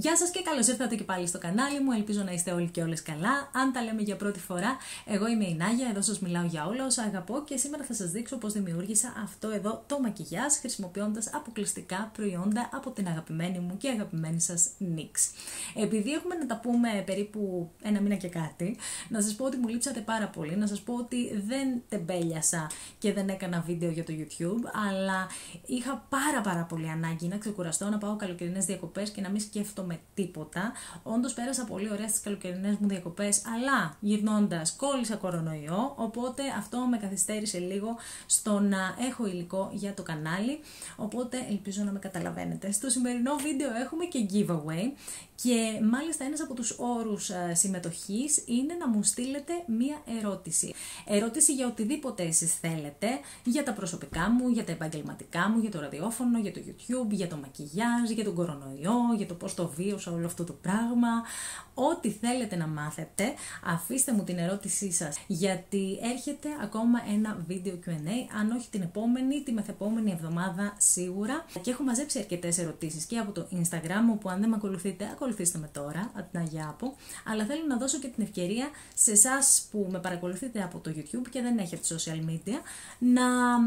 Γεια σας και καλώς ήρθατε και πάλι στο κανάλι μου, ελπίζω να είστε όλοι και όλες καλά. Αν τα λέμε για πρώτη φορά, εγώ είμαι η Νάγια, εδώ σας μιλάω για όλα όσα αγαπώ και σήμερα θα σας δείξω πώς δημιούργησα αυτό εδώ το μακιγιάζ χρησιμοποιώντας αποκλειστικά προϊόντα από την αγαπημένη μου και αγαπημένη σας NYX. Επειδή έχουμε να τα πούμε περίπου ένα μήνα και κάτι, να σας πω ότι μου λείψατε πάρα πολύ, να σας πω ότι δεν τεμπέλιασα και δεν έκανα βίντεο για το YouTube, αλλά είχα πάρα πάρα πολύ ανάγκη να ξεκουραστώ, να πάω καλοκαιρινές διακοπές και να μην σκέφτομαι με τίποτα. Όντως πέρασα πολύ ωραία στις καλοκαιρινές μου διακοπές, αλλά γυρνώντας κόλλησα κορονοϊό. Οπότε αυτό με καθυστέρησε λίγο στο να έχω υλικό για το κανάλι. Οπότε ελπίζω να με καταλαβαίνετε. Στο σημερινό βίντεο έχουμε και giveaway. Και μάλιστα ένας από τους όρους ε, συμμετοχής είναι να μου στείλετε μία ερώτηση. Ερώτηση για οτιδήποτε εσείς θέλετε, για τα προσωπικά μου, για τα επαγγελματικά μου, για το ραδιόφωνο, για το YouTube, για το μακιγιάζ, για τον κορονοϊό, για το πώς το βίωσα όλο αυτό το πράγμα. Ό,τι θέλετε να μάθετε, αφήστε μου την ερώτησή σας, γιατί έρχεται ακόμα ένα βίντεο Q&A, αν όχι την επόμενη, τη μεθεπόμενη εβδομάδα σίγουρα. Και έχω μαζέψει αρκετές ερωτήσεις και από το Instagram, όπου αν δεν με ακολουθείτε, ακολουθήστε με τώρα, από την Αγιά αλλά θέλω να δώσω και την ευκαιρία σε εσάς που με παρακολουθείτε από το YouTube και δεν έχετε social media, να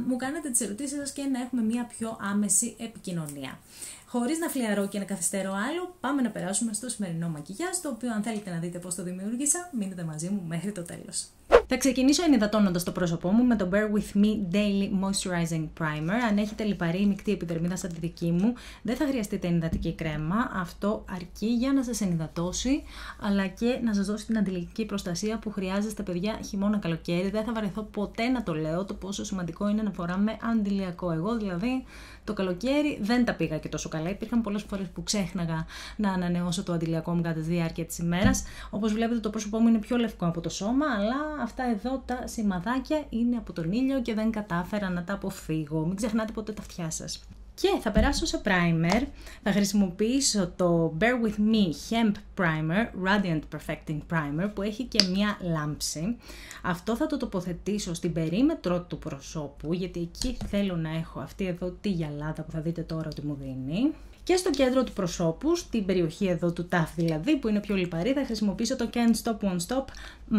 μου κάνετε τις ερωτήσεις σας και να έχουμε μια πιο άμεση επικοινωνία. Χωρίς να φλιαρώ και να καθυστερώ άλλο, πάμε να περάσουμε στο σημερινό μακιγιάζ, το οποίο αν θέλετε να δείτε πώς το δημιούργησα, μείνετε μαζί μου μέχρι το τέλος. Θα ξεκινήσω ενυδατώνοντας το πρόσωπό μου με το Bear With Me Daily Moisturizing Primer. Αν έχετε λιπαρή ή μεικτή επιδερμίδα σαν τη δική μου, δεν θα χρειαστείτε ενυδατική κρέμα. Αυτό αρκεί για να σας ενυδατώσει, αλλά και να σας δώσει την αντιληπτική προστασία που χρειάζεστε, παιδιά, χειμώνα καλοκαίρι. Δεν θα βαρεθώ ποτέ να το λέω το πόσο σημαντικό είναι να φοράμε αντιλιακό. Εγώ δηλαδή το καλοκαίρι δεν τα πήγα και τόσο καλά. Υπήρχαν πολλές φορές που ξέχναγα να ανανεώσω το αντιλιακό μου κατά τη διάρκεια της ημέρας. Όπως βλέπετε, το πρόσωπό μου είναι πιο λευκό από το σώμα, αλλά αυτά εδώ τα σημαδάκια είναι από τον ήλιο και δεν κατάφερα να τα αποφύγω. Μην ξεχνάτε ποτέ τα αυτιά σας. Και θα περάσω σε primer, θα χρησιμοποιήσω το Bear With Me Hemp Primer, Radiant Perfecting Primer, που έχει και μία λάμψη. Αυτό θα το τοποθετήσω στην περίμετρο του προσώπου, γιατί εκεί θέλω να έχω αυτή εδώ τη γυαλάδα που θα δείτε τώρα ότι μου δίνει. Και στο κέντρο του προσώπου, στην περιοχή εδώ του τάφ δηλαδή, που είναι πιο λιπαρή, θα χρησιμοποιήσω το Can't Stop One Stop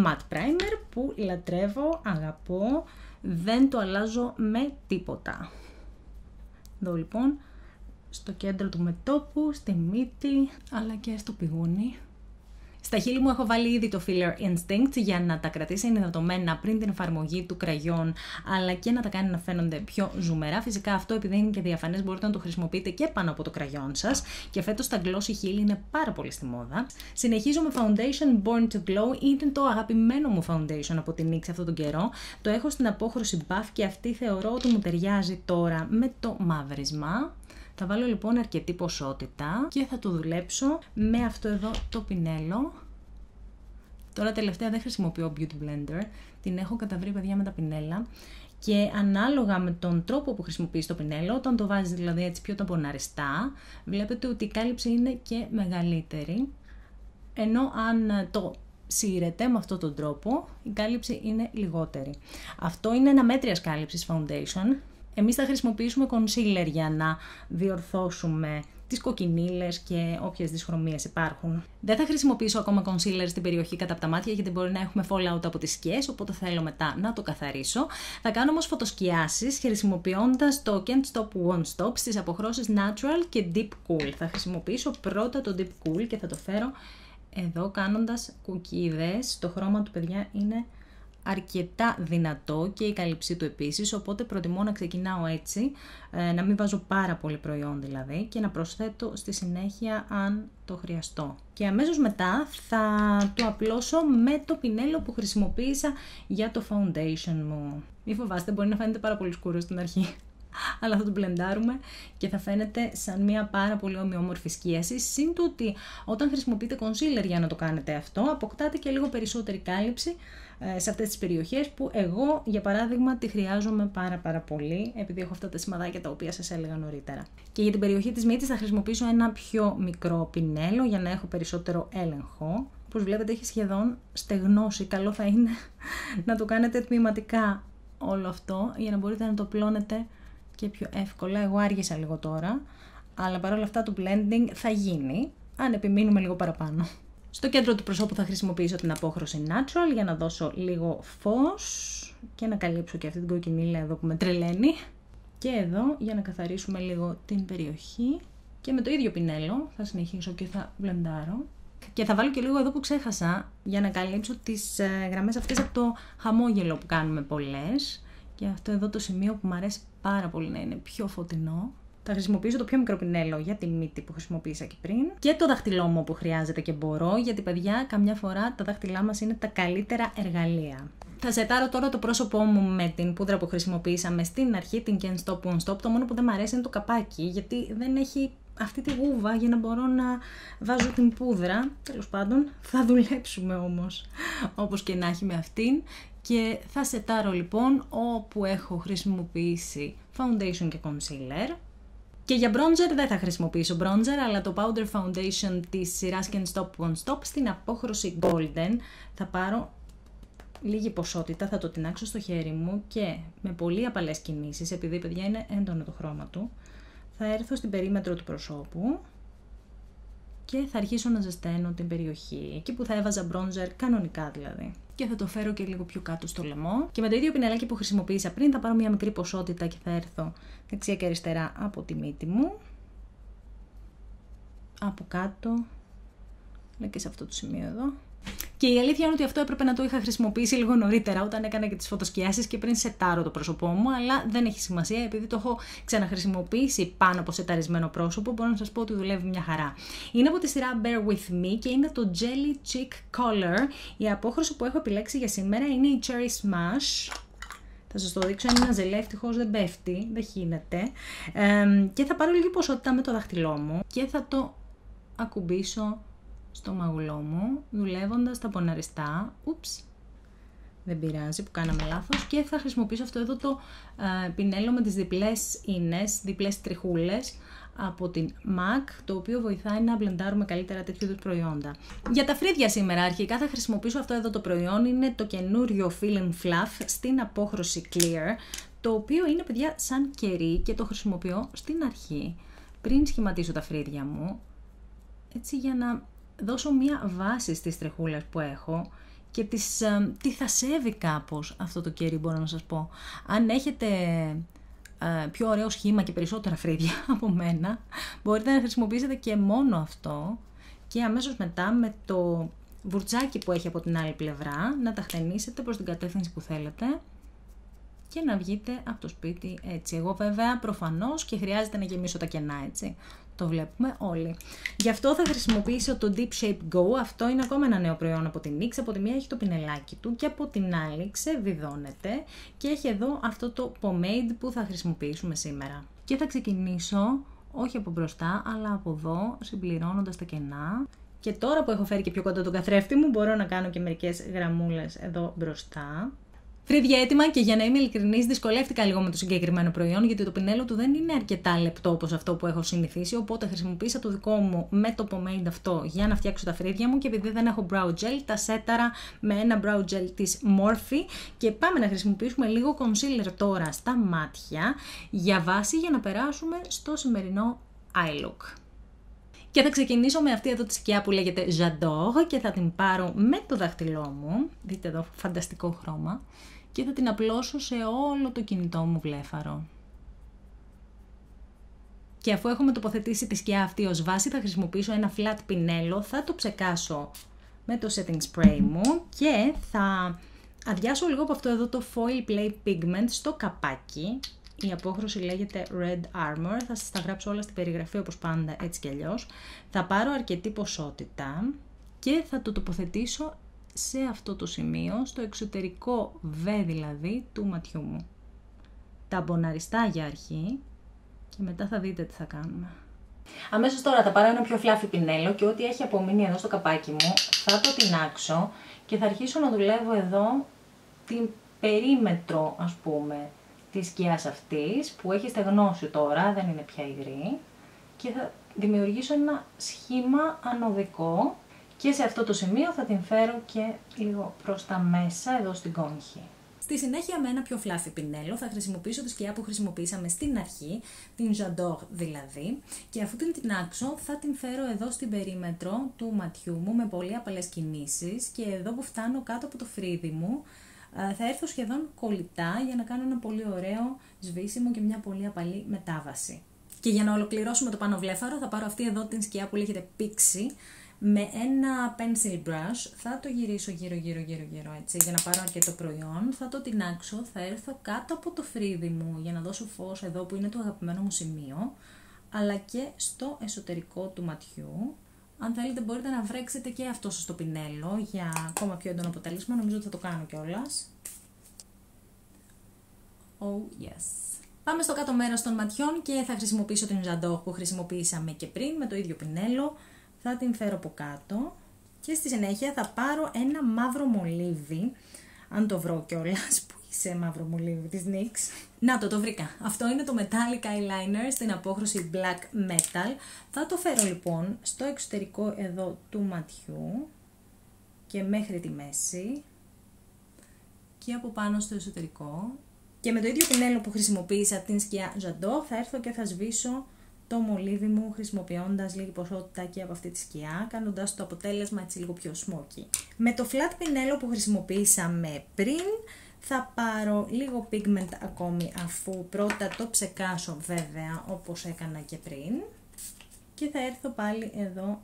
Matte Primer, που λατρεύω, αγαπώ, δεν το αλλάζω με τίποτα. Εδώ λοιπόν, στο κέντρο του μετόπου, στη μύτη, αλλά και στο πηγούνι. Στα χείλη μου έχω βάλει ήδη το Filler Instinct για να τα κρατήσει ενυδατωμένα πριν την εφαρμογή του κραγιόν, αλλά και να τα κάνει να φαίνονται πιο ζουμερά. Φυσικά αυτό επειδή είναι και διαφανές μπορείτε να το χρησιμοποιείτε και πάνω από το κραγιόν σας. Και φέτος τα glossy χείλη είναι πάρα πολύ στη μόδα. Συνεχίζω με Foundation Born to Glow. Είναι το αγαπημένο μου foundation από την NYX αυτόν τον καιρό. Το έχω στην απόχρωση buff και αυτή θεωρώ ότι μου ταιριάζει τώρα με το μαύρισμα. Θα βάλω λοιπόν αρκετή ποσότητα και θα το δουλέψω με αυτό εδώ το πινέλο. Τώρα τελευταία δεν χρησιμοποιώ Beauty Blender, την έχω καταβρει παιδιά με τα πινέλα και ανάλογα με τον τρόπο που χρησιμοποιείς το πινέλο, όταν το βάζεις δηλαδή έτσι πιο ταμποναριστά, βλέπετε ότι η κάλυψη είναι και μεγαλύτερη, ενώ αν το σύρετε με αυτόν τον τρόπο, η κάλυψη είναι λιγότερη. Αυτό είναι ένα μέτριας κάλυψης foundation, εμείς θα χρησιμοποιήσουμε concealer για να διορθώσουμε τις κοκκινίλες και όποιες δυσχρωμίες υπάρχουν. Δεν θα χρησιμοποιήσω ακόμα concealer στην περιοχή κατά από τα μάτια γιατί μπορεί να έχουμε fallout από τις σκιές, οπότε θέλω μετά να το καθαρίσω. Θα κάνω όμως φωτοσκιάσεις χρησιμοποιώντας το Can't Stop Won't Stop στις αποχρώσεις Natural και Deep Cool. Θα χρησιμοποιήσω πρώτα το Deep Cool και θα το φέρω εδώ κάνοντας κουκίδες. Το χρώμα του παιδιά είναι αρκετά δυνατό και η κάλυψή του επίσης, οπότε προτιμώ να ξεκινάω έτσι, ε, να μην βάζω πάρα πολύ προϊόν δηλαδή και να προσθέτω στη συνέχεια αν το χρειαστώ. Και αμέσως μετά θα το απλώσω με το πινέλο που χρησιμοποίησα για το foundation μου. Μη φοβάστε, μπορεί να φαίνεται πάρα πολύ σκούρο στην αρχή αλλά θα το μπλεντάρουμε και θα φαίνεται σαν μια πάρα πολύ ομοιόμορφη σκίαση. Συν το ότι όταν χρησιμοποιείτε concealer για να το κάνετε αυτό, αποκτάτε και λίγο περισσότερη κάλυψη ε, σε αυτές τις περιοχές που εγώ για παράδειγμα τη χρειάζομαι πάρα πάρα πολύ επειδή έχω αυτά τα σημαδάκια τα οποία σας έλεγα νωρίτερα. Και για την περιοχή της μύτης θα χρησιμοποιήσω ένα πιο μικρό πινέλο για να έχω περισσότερο έλεγχο. Όπως βλέπετε έχει σχεδόν στεγνώσει, καλό θα είναι να το κάνετε τμηματικά όλο αυτό για να μπορείτε να το πλώνετε και πιο εύκολα. Εγώ άργησα λίγο τώρα, αλλά παρόλα αυτά το blending θα γίνει αν επιμείνουμε λίγο παραπάνω. Στο κέντρο του προσώπου θα χρησιμοποιήσω την απόχρωση Natural για να δώσω λίγο φως και να καλύψω και αυτή την κοκκινίλα εδώ που με τρελαίνει. Και εδώ για να καθαρίσουμε λίγο την περιοχή. Και με το ίδιο πινέλο θα συνεχίσω και θα βλεντάρω. Και θα βάλω και λίγο εδώ που ξέχασα για να καλύψω τις ε, γραμμές αυτές από το χαμόγελο που κάνουμε πολλές. Και αυτό εδώ το σημείο που μου αρέσει πάρα πολύ να είναι πιο φωτεινό. Θα χρησιμοποιήσω το πιο μικρό πινέλο για τη μύτη που χρησιμοποίησα και πριν. Και το δάχτυλό μου που χρειάζεται και μπορώ, γιατί παιδιά καμιά φορά τα δάχτυλά μας είναι τα καλύτερα εργαλεία. Θα ζετάρω τώρα το πρόσωπό μου με την πούδρα που χρησιμοποίησαμε στην αρχή, την Can't Stop Won't Stop. Το μόνο που δεν μου αρέσει είναι το καπάκι, γιατί δεν έχει αυτή τη γούβα για να μπορώ να βάζω την πούδρα. Τέλος πάντων, θα δουλέψουμε όμως, όπως και να έχει με αυτήν. Και θα σετάρω λοιπόν όπου έχω χρησιμοποιήσει foundation και concealer. Και για bronzer δεν θα χρησιμοποιήσω bronzer, αλλά το powder foundation της σειράς Can't Stop Won't Stop στην απόχρωση golden θα πάρω λίγη ποσότητα, θα το τεινάξω στο χέρι μου και με πολύ απαλές κινήσεις, επειδή παιδιά είναι έντονο το χρώμα του, θα έρθω στην περίμετρο του προσώπου και θα αρχίσω να ζεσταίνω την περιοχή, εκεί που θα έβαζα μπρόντζερ κανονικά δηλαδή. Και θα το φέρω και λίγο πιο κάτω στο λαιμό. Και με το ίδιο πινελάκι που χρησιμοποίησα πριν θα πάρω μια μικρή ποσότητα και θα έρθω δεξιά και αριστερά από τη μύτη μου. Από κάτω, και σε αυτό το σημείο εδώ. Και η αλήθεια είναι ότι αυτό έπρεπε να το είχα χρησιμοποιήσει λίγο νωρίτερα όταν έκανα και τις φωτοσκιάσεις και πριν σετάρω το πρόσωπό μου, αλλά δεν έχει σημασία επειδή το έχω ξαναχρησιμοποιήσει πάνω από σεταρισμένο πρόσωπο. Μπορώ να σας πω ότι δουλεύει μια χαρά. Είναι από τη σειρά Bear With Me και είναι το Jelly Chick Color. Η απόχρωση που έχω επιλέξει για σήμερα είναι η Cherry Smash. Θα σας το δείξω, είναι ένα ζελέ, ευτυχώς δεν πέφτει, δεν χύνεται. Ε, και θα πάρω λίγη ποσότητα με το δάχτυλό μου και θα το ακουμπήσω στο μαγουλό μου, δουλεύοντας τα ποναριστά. Ούψ, δεν πειράζει που κάναμε λάθος. Και θα χρησιμοποιήσω αυτό εδώ το ε, πινέλο με τις διπλές ίνες, διπλές τριχούλες από την MAC, το οποίο βοηθάει να μπλεντάρουμε καλύτερα τέτοιου είδους προϊόντα. Για τα φρύδια σήμερα αρχικά θα χρησιμοποιήσω αυτό εδώ το προϊόν, είναι το καινούριο Fill Fluff στην απόχρωση Clear, το οποίο είναι παιδιά σαν κερί και το χρησιμοποιώ στην αρχή, πριν σχηματίσω τα φρύδια μου, έτσι για να δώσω μία βάση στις τρεχούλες που έχω και τις, ε, τι θα σέβει κάπως αυτό το κέρι μπορώ να σας πω. Αν έχετε ε, πιο ωραίο σχήμα και περισσότερα φρύδια από μένα, μπορείτε να χρησιμοποιήσετε και μόνο αυτό και αμέσως μετά με το βουρτσάκι που έχει από την άλλη πλευρά να τα χτενίσετε προς την κατεύθυνση που θέλετε και να βγείτε από το σπίτι έτσι. Εγώ βέβαια προφανώς και χρειάζεται να γεμίσω τα κενά έτσι. Το βλέπουμε όλοι. Γι' αυτό θα χρησιμοποιήσω το Deep Shape Go. Αυτό είναι ακόμα ένα νέο προϊόν από την NYX. Από τη μία έχει το πινελάκι του και από την άλλη ξεβιδώνεται και έχει εδώ αυτό το pomade που θα χρησιμοποιήσουμε σήμερα. Και θα ξεκινήσω όχι από μπροστά αλλά από εδώ συμπληρώνοντας τα κενά. Και τώρα που έχω φέρει και πιο κοντά τον καθρέφτη μου μπορώ να κάνω και μερικές γραμμούλες εδώ μπροστά. Φρύδια έτοιμα και για να είμαι ειλικρινής, δυσκολεύτηκα λίγο με το συγκεκριμένο προϊόν γιατί το πινέλο του δεν είναι αρκετά λεπτό όπως αυτό που έχω συνηθίσει. Οπότε χρησιμοποίησα το δικό μου με το pomade αυτό για να φτιάξω τα φρύδια μου και επειδή δεν έχω brow gel, τα σέταρα με ένα brow gel της Morphe. Και πάμε να χρησιμοποιήσουμε λίγο concealer τώρα στα μάτια για βάση για να περάσουμε στο σημερινό eye look. Και θα ξεκινήσω με αυτή εδώ τη σκιά που λέγεται J'adore και θα την πάρω με το δάχτυλό μου. Δείτε εδώ φανταστικό χρώμα και θα την απλώσω σε όλο το κινητό μου βλέφαρο. Και αφού έχουμε τοποθετήσει τη σκιά αυτή ως βάση θα χρησιμοποιήσω ένα flat πινέλο, θα το ψεκάσω με το setting spray μου και θα αδειάσω λίγο από αυτό εδώ το foil play pigment στο καπάκι. Η απόχρωση λέγεται Red Armor, θα σας τα γράψω όλα στην περιγραφή όπως πάντα έτσι κι αλλιώς. Θα πάρω αρκετή ποσότητα και θα το τοποθετήσω σε αυτό το σημείο, στο εξωτερικό β δηλαδή του ματιού μου. Τα μποναριστά για αρχή και μετά θα δείτε τι θα κάνουμε. Αμέσως τώρα θα πάρω ένα πιο φλάφι πινέλο και ό,τι έχει απομείνει εδώ στο καπάκι μου θα το τεινάξω και θα αρχίσω να δουλεύω εδώ την περίμετρο ας πούμε της σκιάς αυτής που έχει στεγνώσει τώρα, δεν είναι πια υγρή και θα δημιουργήσω ένα σχήμα ανωδικό και σε αυτό το σημείο θα την φέρω και λίγο προς τα μέσα εδώ στην κόγχη. Στη συνέχεια με ένα πιο φλάφι πινέλο θα χρησιμοποιήσω τη σκιά που χρησιμοποίησαμε στην αρχή, την J'adore δηλαδή, και αφού την τεινάξω θα την φέρω εδώ στην περίμετρο του ματιού μου με πολύ απαλές κινήσεις και εδώ που φτάνω κάτω από το φρύδι μου ε, θα έρθω σχεδόν κολλητά για να κάνω ένα πολύ ωραίο σβήσιμο και μια πολύ απαλή μετάβαση. Και για να ολοκληρώσουμε το πάνω βλέφαρο θα πάρω αυτή εδώ την σκιά που λέγεται Pixie με ένα pencil brush θα το γυρίσω γύρω γύρω γύρω γύρω έτσι για να πάρω αρκετό προϊόν, θα το τεινάξω, θα έρθω κάτω από το φρύδι μου για να δώσω φως εδώ που είναι το αγαπημένο μου σημείο αλλά και στο εσωτερικό του ματιού. Αν θέλετε μπορείτε να βρέξετε και αυτό στο πινέλο για ακόμα πιο έντονο αποτέλεσμα, νομίζω ότι θα το κάνω κιόλας. Oh yes. Πάμε στο κάτω μέρος των ματιών και θα χρησιμοποιήσω την Ζαντόχ που χρησιμοποιήσαμε και πριν με το ίδιο πινέλο θα την φέρω από κάτω και στη συνέχεια θα πάρω ένα μαύρο μολύβι, αν το βρω κιόλας που είσαι μαύρο μολύβι της NYX. Να το, το βρήκα. Αυτό είναι το Metallic Eyeliner στην απόχρωση Black Metal. Θα το φέρω λοιπόν στο εξωτερικό εδώ του ματιού και μέχρι τη μέση και από πάνω στο εσωτερικό. Και με το ίδιο πινέλο που χρησιμοποίησα την σκιά Ζαντό θα έρθω και θα σβήσω το μολύβι μου χρησιμοποιώντας λίγη ποσότητα και από αυτή τη σκιά, κάνοντας το αποτέλεσμα έτσι λίγο πιο smoky. Με το flat πινέλο που χρησιμοποίησαμε πριν, θα πάρω λίγο pigment ακόμη αφού πρώτα το ψεκάσω βέβαια όπως έκανα και πριν και θα έρθω πάλι εδώ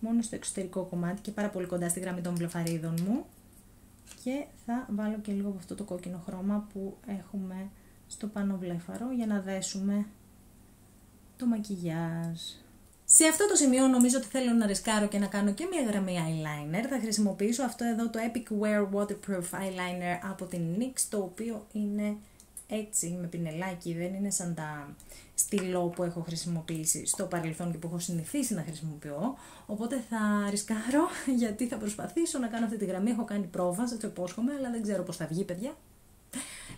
μόνο στο εξωτερικό κομμάτι και πάρα πολύ κοντά στη γραμμή των βλεφαρίδων μου και θα βάλω και λίγο από αυτό το κόκκινο χρώμα που έχουμε στο πάνω βλέφαρο για να δέσουμε το μακιγιάζ. Σε αυτό το σημείο νομίζω ότι θέλω να ρισκάρω και να κάνω και μια γραμμή eyeliner. Θα χρησιμοποιήσω αυτό εδώ το Epic Wear Waterproof Eyeliner από την NYX, το οποίο είναι έτσι με πινελάκι, δεν είναι σαν τα στυλό που έχω χρησιμοποιήσει στο παρελθόν και που έχω συνηθίσει να χρησιμοποιώ. Οπότε θα ρισκάρω γιατί θα προσπαθήσω να κάνω αυτή τη γραμμή. Έχω κάνει πρόβα, σας το υπόσχομαι, αλλά δεν ξέρω πώς θα βγει παιδιά.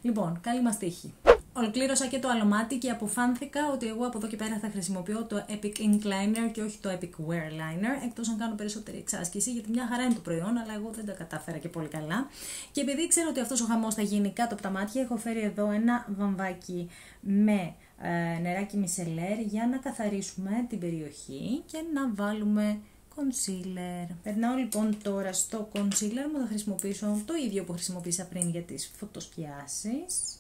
Λοιπόν, καλή μας τύχη. Ολοκλήρωσα και το άλλο μάτι και αποφάνθηκα ότι εγώ από εδώ και πέρα θα χρησιμοποιώ το Epic Ink Liner και όχι το Epic Wear Liner, εκτός αν κάνω περισσότερη εξάσκηση, γιατί μια χαρά είναι το προϊόν, αλλά εγώ δεν τα κατάφερα και πολύ καλά. Και επειδή ξέρω ότι αυτός ο χαμός θα γίνει κάτω από τα μάτια, έχω φέρει εδώ ένα βαμβάκι με ε, νεράκι μισελέρ για να καθαρίσουμε την περιοχή και να βάλουμε concealer. Περνάω λοιπόν τώρα στο concealer μου, θα χρησιμοποιήσω το ίδιο που χρησιμοποίησα πριν για τις φωτοσκιάσεις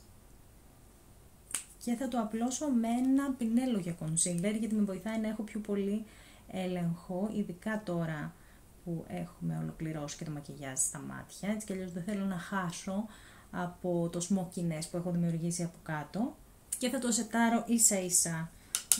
και θα το απλώσω με ένα πινέλο για concealer γιατί με βοηθάει να έχω πιο πολύ έλεγχο, ειδικά τώρα που έχουμε ολοκληρώσει και το μακιγιάζ στα μάτια, έτσι κι αλλιώς δεν θέλω να χάσω από το smokiness που έχω δημιουργήσει από κάτω. Και θα το σετάρω ίσα ίσα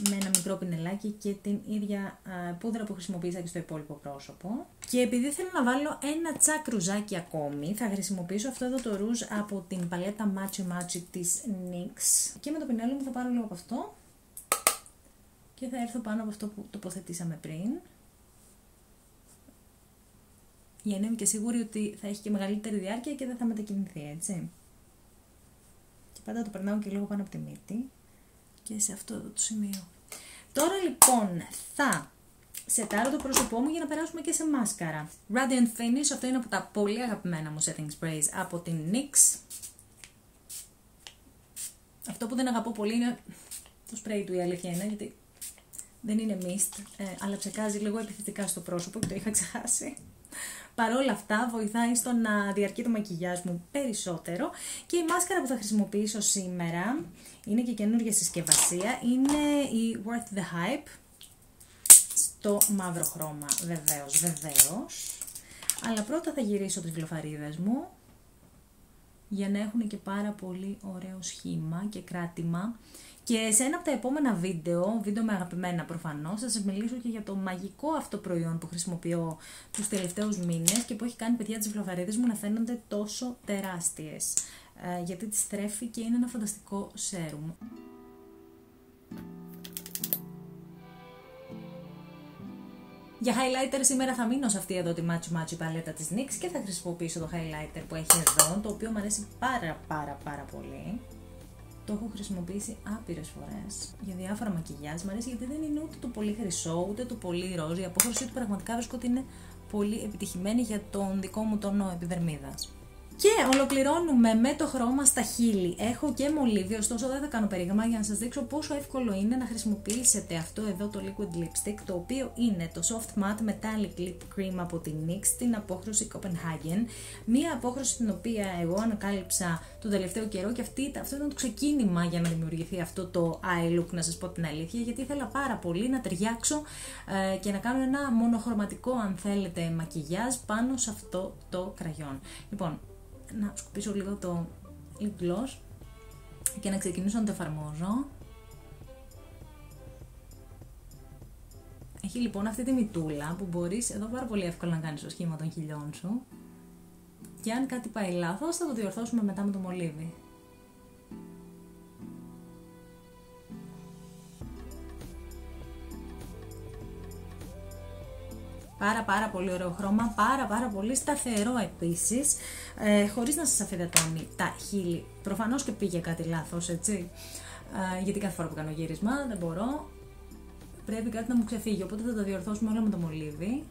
με ένα μικρό πινελάκι και την ίδια πούδρα που χρησιμοποίησα και στο υπόλοιπο πρόσωπο. Και επειδή θέλω να βάλω ένα τσάκ ρουζάκι ακόμη, θα χρησιμοποιήσω αυτό εδώ το ρουζ από την παλέτα Matchy Matchy της NYX. Και με το πινέλο μου θα πάρω λίγο από αυτό και θα έρθω πάνω από αυτό που τοποθετήσαμε πριν. Για να είμαι και σίγουρη ότι θα έχει και μεγαλύτερη διάρκεια και δεν θα μετακινηθεί, έτσι. Και πάντα το περνάω και λίγο πάνω από τη μύτη και σε αυτό εδώ το σημείο. Τώρα λοιπόν θα σετάρω το πρόσωπό μου για να περάσουμε και σε μάσκαρα. Radiant Finish, αυτό είναι από τα πολύ αγαπημένα μου setting sprays από την NYX. Αυτό που δεν αγαπώ πολύ είναι το spray του η αλήθεια είναι, γιατί δεν είναι mist, ε, αλλά ψεκάζει λίγο επιθετικά στο πρόσωπο και το είχα ξεχάσει. Παρ' όλα αυτά βοηθάει στο να διαρκεί το μακιγιάζ μου περισσότερο και η μάσκαρα που θα χρησιμοποιήσω σήμερα είναι και καινούργια συσκευασία, είναι η Worth the Hype. Στο μαύρο χρώμα βεβαίως, βεβαίως. Αλλά πρώτα θα γυρίσω τις βλεφαρίδες μου για να έχουν και πάρα πολύ ωραίο σχήμα και κράτημα και σε ένα από τα επόμενα βίντεο, βίντεο με αγαπημένα προφανώς, θα σας μιλήσω και για το μαγικό αυτό προϊόν που χρησιμοποιώ τους τελευταίους μήνες και που έχει κάνει παιδιά τις βλαφαρίδες μου να φαίνονται τόσο τεράστιες. Ε, γιατί τις θρέφει και είναι ένα φανταστικό σέρουμ. Για highlighter σήμερα θα μείνω σε αυτή εδώ τη Match Match παλέτα της NYX και θα χρησιμοποιήσω το highlighter που έχει εδώ, το οποίο μου αρέσει πάρα πάρα πάρα πολύ. Το έχω χρησιμοποιήσει άπειρες φορές για διάφορα μακιγιάζ. Μ' αρέσει γιατί δεν είναι ούτε το πολύ χρυσό ούτε το πολύ ροζ. Η απόχρωσή του πραγματικά βρίσκω ότι είναι πολύ επιτυχημένη για τον δικό μου τόνο επιδερμίδα. Και ολοκληρώνουμε με το χρώμα στα χείλη. Έχω και μολύβι, ωστόσο δεν θα κάνω περίγραμμα για να σας δείξω πόσο εύκολο είναι να χρησιμοποιήσετε αυτό εδώ το liquid lipstick, το οποίο είναι το Soft Matte Metallic Lip Cream από την NYX, την απόχρωση Copenhagen. Μία απόχρωση την οποία εγώ ανακάλυψα τον τελευταίο καιρό και αυτή, αυτό ήταν το ξεκίνημα για να δημιουργηθεί αυτό το eye look, να σας πω την αλήθεια, γιατί ήθελα πάρα πολύ να ταιριάξω ε, και να κάνω ένα μονοχρωματικό, αν θέλετε, μακιγιάζ πάνω σε αυτό το κραγιόν. Λοιπόν, να σκουπίσω λίγο το lip gloss και να ξεκινήσω να το εφαρμόζω. Έχει λοιπόν αυτή τη μητούλα που μπορείς εδώ πάρα πολύ εύκολα να κάνεις το σχήμα των χιλιών σου και αν κάτι πάει λάθος θα το διορθώσουμε μετά με το μολύβι. Πάρα πάρα πολύ ωραίο χρώμα, πάρα πάρα πολύ σταθερό επίσης, ε, χωρίς να σας αφιδετώνει τα χείλη. Προφανώς και πήγε κάτι λάθος, έτσι, ε, γιατί κάθε φορά που κάνω γύρισμα δεν μπορώ, πρέπει κάτι να μου ξεφύγει, οπότε θα τα διορθώσουμε όλα με το μολύβι.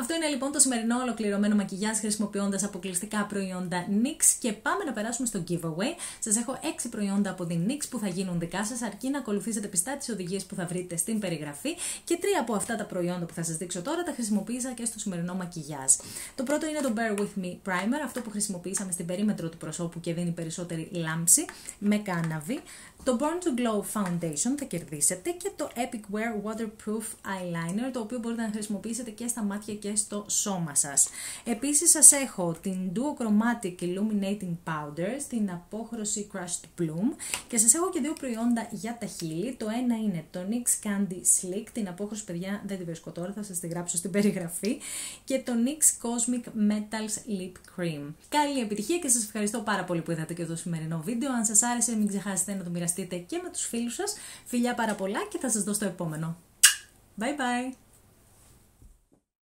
Αυτό είναι λοιπόν το σημερινό ολοκληρωμένο μακιγιάζ χρησιμοποιώντας αποκλειστικά προϊόντα NYX και πάμε να περάσουμε στο giveaway. Σας έχω 6 προϊόντα από την NYX που θα γίνουν δικά σας αρκεί να ακολουθήσετε πιστά τις οδηγίες που θα βρείτε στην περιγραφή και τρία από αυτά τα προϊόντα που θα σας δείξω τώρα τα χρησιμοποίησα και στο σημερινό μακιγιάζ. Το πρώτο είναι το Bear With Me Primer, αυτό που χρησιμοποιήσαμε στην περίμετρο του προσώπου και δίνει περισσότερη λάμψη με κάναβη. Το Born to Glow Foundation θα κερδίσετε και το Epic Wear Waterproof Eyeliner, το οποίο μπορείτε να χρησιμοποιήσετε και στα μάτια και στο σώμα σας. Επίσης σας έχω την Duo Chromatic Illuminating Powder, στην απόχρωση Crushed Bloom και σας έχω και δύο προϊόντα για τα χείλη. Το ένα είναι το NYX Candy Slick, την απόχρωση παιδιά δεν την βρίσκω τώρα, θα σας τη γράψω στην περιγραφή και το NYX Cosmic Metals Lip Cream. Καλή επιτυχία και σας ευχαριστώ πάρα πολύ που είδατε και το σημερινό βίντεο. Αν σας άρεσε μην ξεχάσετε να το μοιραστείτε και με τους φίλους σας. Φιλιά πάρα πολλά και θα σας δω στο επόμενο. Bye bye!